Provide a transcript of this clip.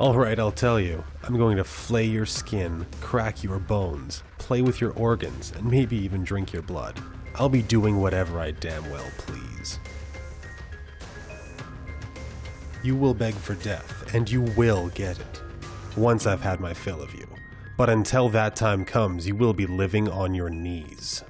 Alright, I'll tell you. I'm going to flay your skin, crack your bones, play with your organs, and maybe even drink your blood. I'll be doing whatever I damn well please. You will beg for death, and you will get it. Once I've had my fill of you. But until that time comes, you will be living on your knees.